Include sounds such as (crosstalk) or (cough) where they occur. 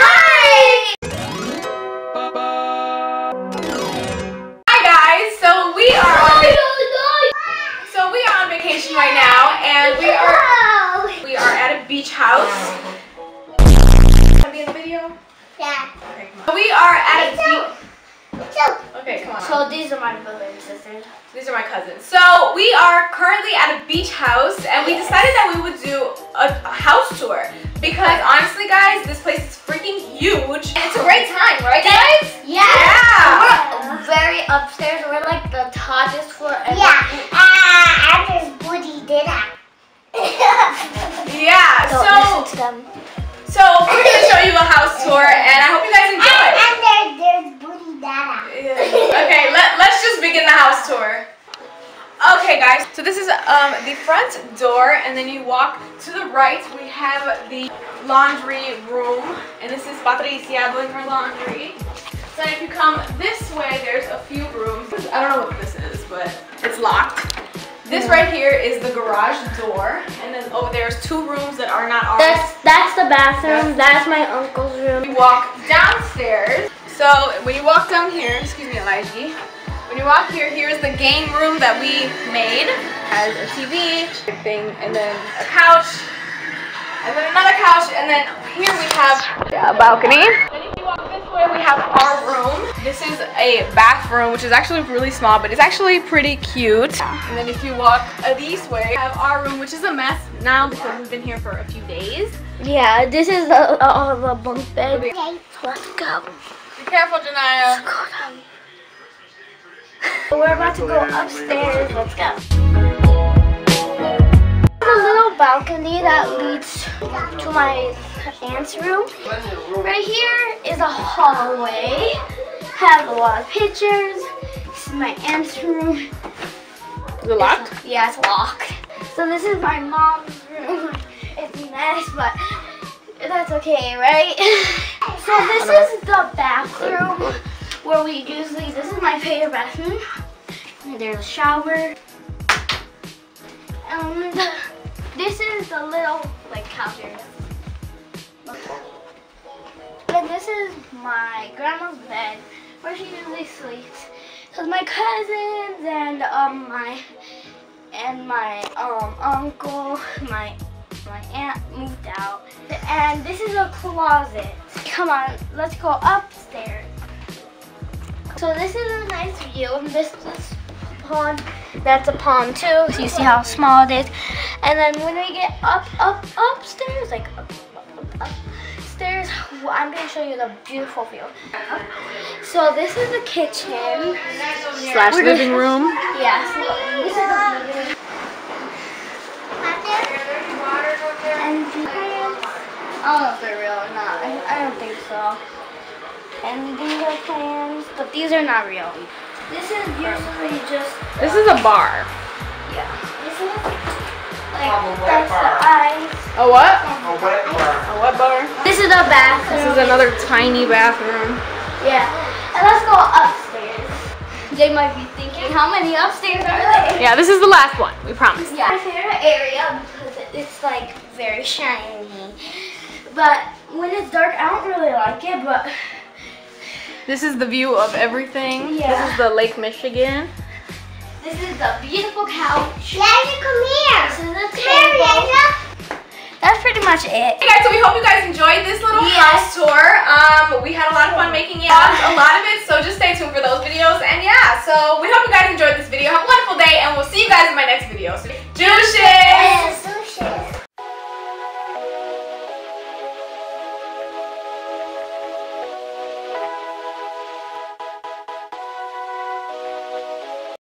Hi! Hi guys, so we are on so we are on vacation right now and we are we are at a beach house. I be in the video? Yeah. Okay. We are at a beach Okay, come on. So these are my brother and sister. These are my cousins. So we are currently at a beach house and we decided that we would do a, a house tour because honestly guys, this place is freaking huge. It's a great time, right guys? Yeah. Yeah. We're very upstairs. We're like the tallest floor ever. Yeah, uh, I just booty did that. Yeah, (laughs) Don't so listen to them. so we're gonna show you a house tour and I hope you guys enjoy. and there, there's booty dada. (laughs) Okay, let, let's just begin the house tour. Okay guys, so this is um, the front door and then you walk to the right, we have the laundry room and this is Patricia doing her laundry. So if you come this way, there's a few rooms. I don't know what this is, but it's locked. This right here is the garage door and then over there's two rooms that are not ours. That's that's the bathroom. That's my uncle's room. walk downstairs. So when you walk down here, excuse me, Elijah. When you walk here, here's the game room that we made. Has a TV, thing, and then a couch, and then another couch, and then here we have a balcony. Then if you walk this way, we have our room. This is a bathroom, which is actually really small, but it's actually pretty cute. And then if you walk uh, this way, we have our room, which is a mess now because we've been here for a few days. Yeah, this is the uh, the bunk bed. Okay. Let's go. Be careful, Janaya. (laughs) We're about to go upstairs. Let's go. There's a little balcony that leads to my aunt's room. Right here is a hallway. Have a lot of pictures. This is my aunt's room. Is it locked? Yeah, it's locked. So this is my mom's room. (laughs) It's a mess, but that's okay, right? (laughs) So this is the bathroom where we usually, this is my favorite bathroom. There's a shower. And (laughs) this is the little, like, couch area. And this is my grandma's bed where she usually sleeps. Cause my cousins and um my and my um uncle, my my aunt moved out. And this is a closet. Come on, let's go upstairs. So this is a nice view. of This is pond. That's a pond too. So you see how small it is. And then when we get up, up, upstairs, like up, up, up, upstairs, well, I'm gonna show you the beautiful view. So this is the kitchen. Slash We're living room. Yeah. So this is the living room. And the plants. I don't know if they're real or not. I, I don't think so. And these are plants, but these are not real. This is usually just This is a bar. yeah. This is like a that's wet the bar. A what? A wet bar. A what bar? This is a bathroom. This is another tiny bathroom. yeah. And let's go upstairs. They might be thinking, how many upstairs are there? Yeah, this is the last one. We promise. Yeah, my favorite area because it's like very shiny. But when it's dark, I don't really like it. But This is the view of everything. Yeah. This is the Lake Michigan. this is the beautiful couch. Yaja, come here. This is the Come table. Yaja. That's pretty much it. Hey guys, so we hope you guys enjoyed this little Yes. house tour. Um, we had a lot of fun making it. A lot of it, so just stay tuned for those videos. And yeah, so we hope you guys enjoyed this video. Have a wonderful day, and we'll see you guys in my next video. So, Juices!